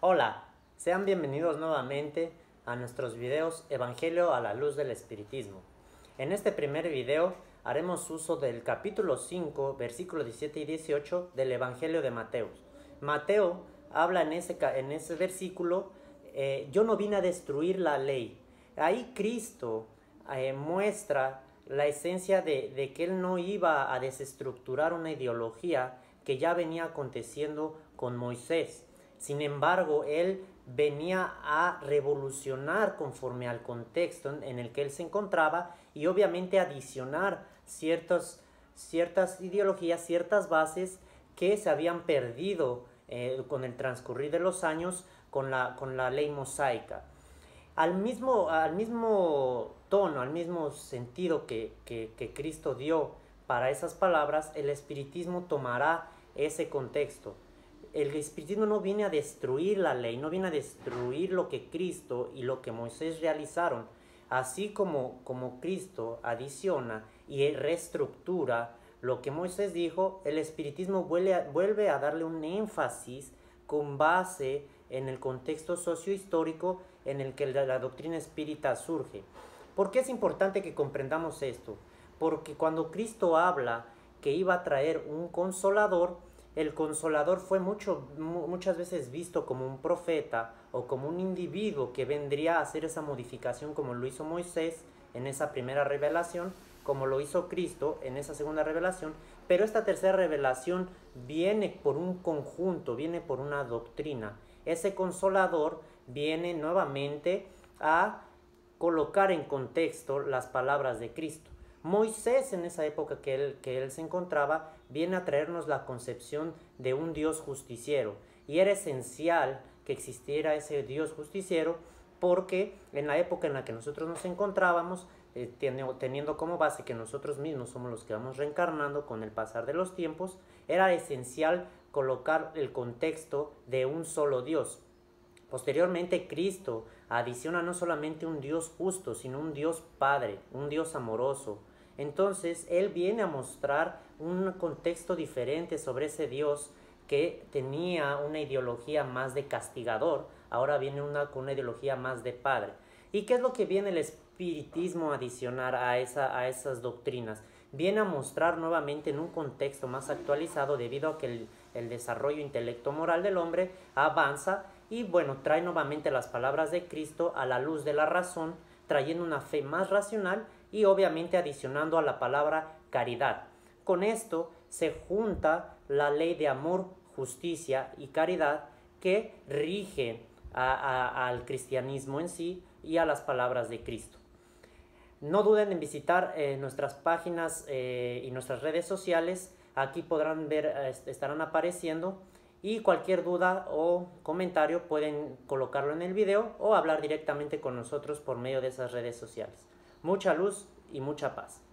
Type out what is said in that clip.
Hola, sean bienvenidos nuevamente a nuestros videos Evangelio a la luz del Espiritismo. En este primer video haremos uso del capítulo 5, versículos 17 y 18 del Evangelio de Mateo. Mateo habla en ese, en ese versículo, eh, yo no vine a destruir la ley. Ahí Cristo eh, muestra la esencia de, de que él no iba a desestructurar una ideología que ya venía aconteciendo con Moisés. Sin embargo, él venía a revolucionar conforme al contexto en el que él se encontraba y obviamente adicionar ciertas ideologías, ciertas bases que se habían perdido eh, con el transcurrir de los años con la, con la ley mosaica. Al mismo, al mismo tono, al mismo sentido que, que Cristo dio para esas palabras, el espiritismo tomará ese contexto el espiritismo no viene a destruir la ley, no viene a destruir lo que Cristo y lo que Moisés realizaron. Así como, como Cristo adiciona y reestructura lo que Moisés dijo, el espiritismo vuelve a, darle un énfasis con base en el contexto sociohistórico en el que la, la doctrina espírita surge. ¿Por qué es importante que comprendamos esto? Porque cuando Cristo habla que iba a traer un consolador, el consolador fue mucho, muchas veces visto como un profeta o como un individuo que vendría a hacer esa modificación como lo hizo Moisés en esa primera revelación, como lo hizo Cristo en esa segunda revelación, pero esta tercera revelación viene por un conjunto, viene por una doctrina. Ese consolador viene nuevamente a colocar en contexto las palabras de Cristo. Moisés en esa época que él, que él se encontraba viene a traernos la concepción de un Dios justiciero y era esencial que existiera ese Dios justiciero porque en la época en la que nosotros nos encontrábamos, eh, teniendo como base que nosotros mismos somos los que vamos reencarnando con el pasar de los tiempos, era esencial colocar el contexto de un solo Dios. Posteriormente Cristo adiciona no solamente un Dios justo, sino un Dios Padre, un Dios amoroso, entonces Él viene a mostrar un contexto diferente sobre ese Dios que tenía una ideología más de castigador, ahora viene una, con una ideología más de padre. ¿Y qué es lo que viene el espiritismo a adicionar a, esa, a esas doctrinas? Viene a mostrar nuevamente en un contexto más actualizado debido a que el, el desarrollo intelecto-moral del hombre avanza y bueno, trae nuevamente las palabras de Cristo a la luz de la razón, trayendo una fe más racional y obviamente adicionando a la palabra caridad. Con esto se junta la ley de amor, justicia y caridad que rige al cristianismo en sí y a las palabras de Cristo. No duden en visitar eh, nuestras páginas eh, y nuestras redes sociales. Aquí podrán ver, eh, estarán apareciendo. Y cualquier duda o comentario pueden colocarlo en el video o hablar directamente con nosotros por medio de esas redes sociales mucha luz y mucha paz.